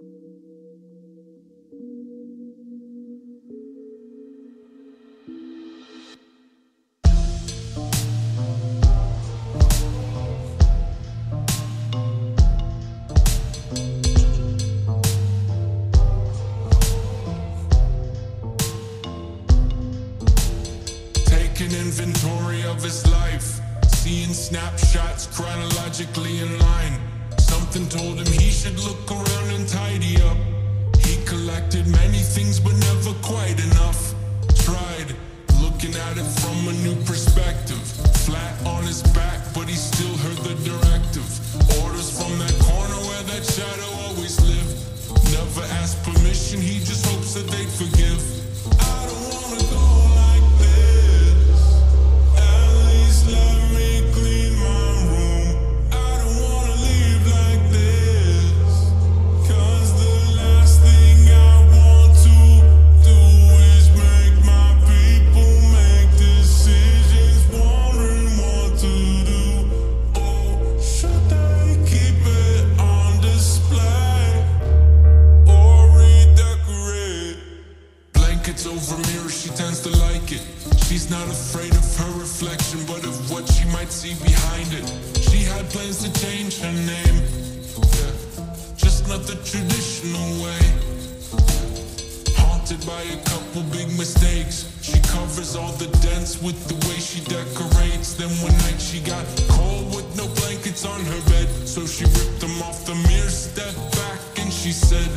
Taking inventory of his life, seeing snapshots chronologically in line. Something told him he should look around and tidy up. He collected many things, but never quite enough. Tried looking at it from a new perspective. Flat on his back, but he still heard the directive. Orders from that corner where that shadow always lived. Never asked permission, he just hopes that they forgive. Not afraid of her reflection, but of what she might see behind it. She had plans to change her name, yeah, just not the traditional way. Haunted by a couple big mistakes, she covers all the dents with the way she decorates. Then one night she got cold with no blankets on her bed, so she ripped them off the mirror, stepped back, and she said,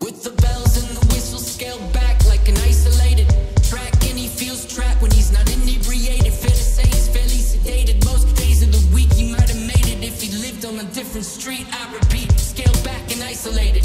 With the bells and the whistles scaled back like an isolated track, and he feels trapped when he's not inebriated. Fair to say he's fairly sedated. Most days of the week he might have made it if he lived on a different street. I repeat, scaled back and isolated.